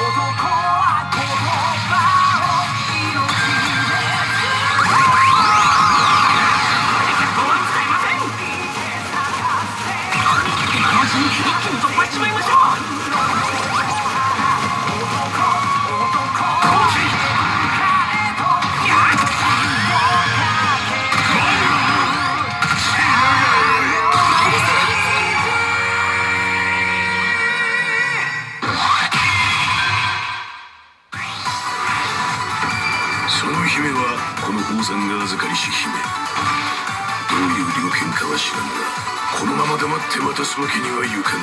我多狂は知らんがこのまま黙って渡すわけにはいかぬ、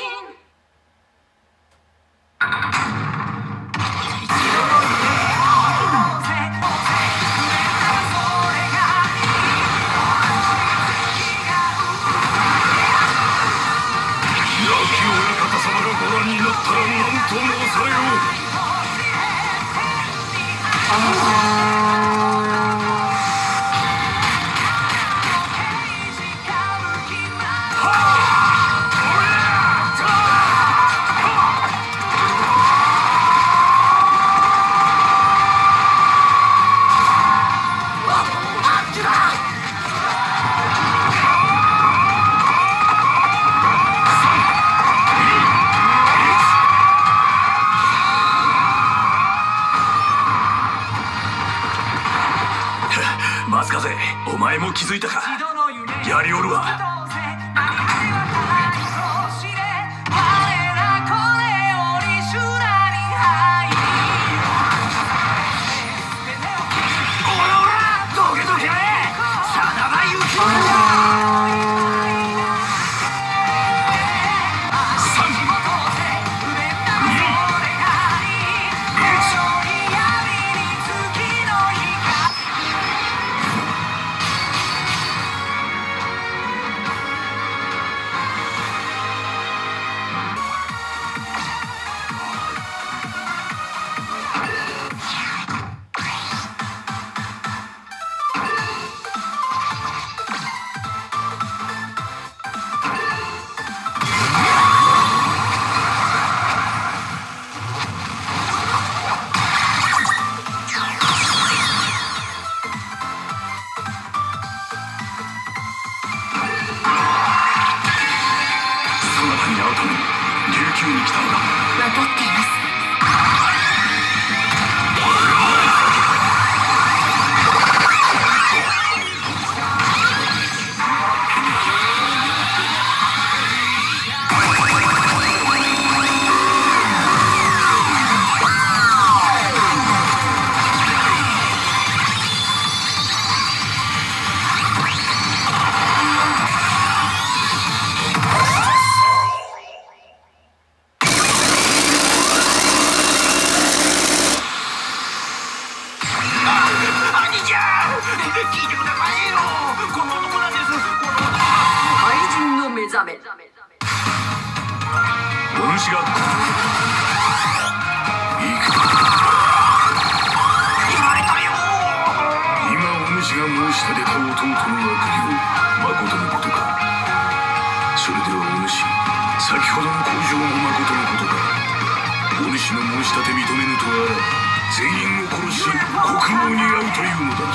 again. 松風お前も気づいたか？やりおるわ。私が申したてた弟の悪行まことのことか。それではお主先ほどの工場もまことのことか。お主の申し立て認めぬとは全員を殺し国王に会うというのだ。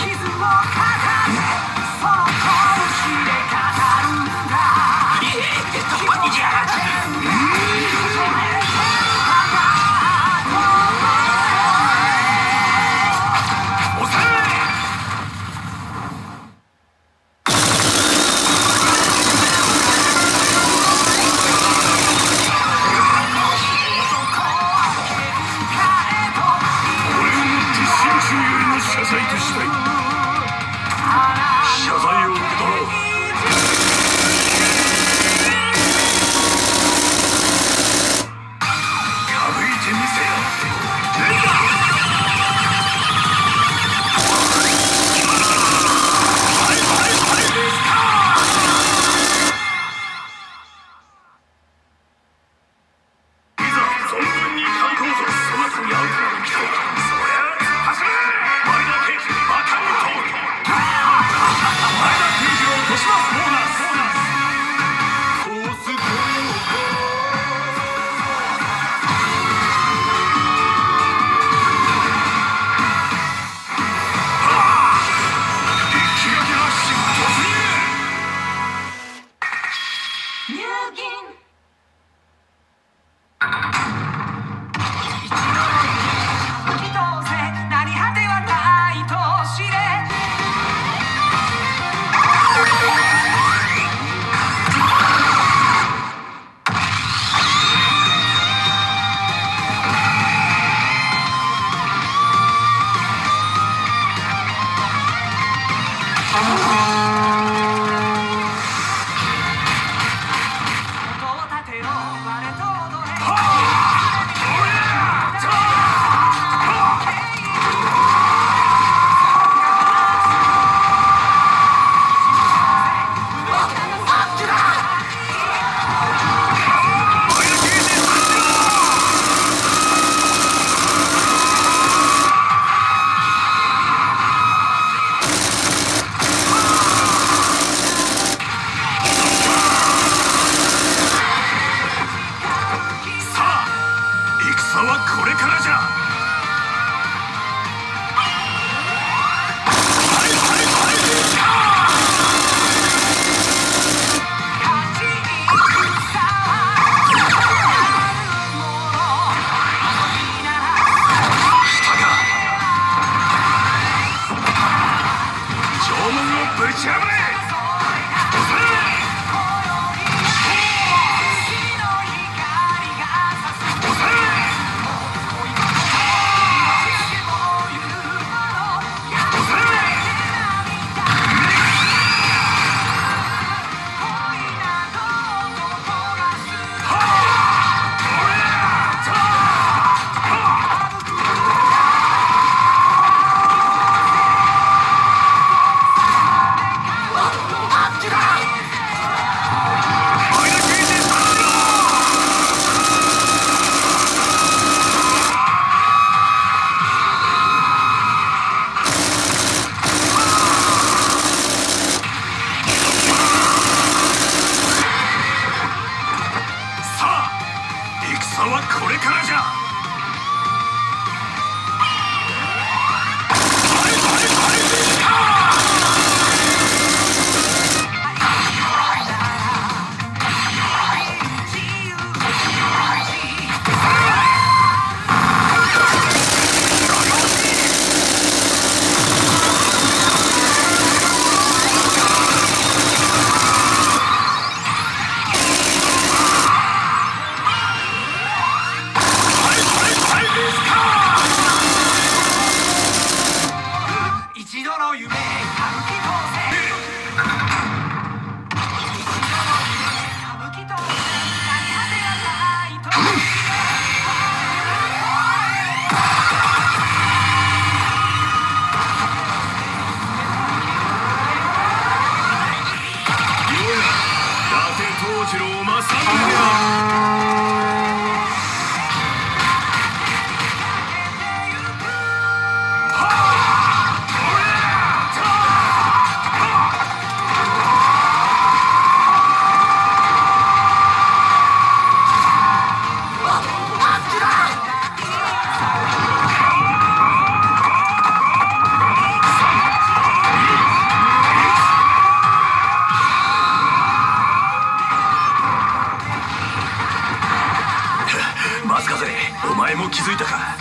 お前も気付いたか？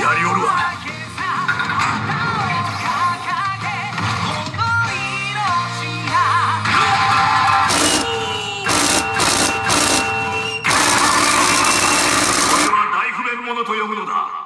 やりおるわ。これは大フレ不モノと呼ぶのだ。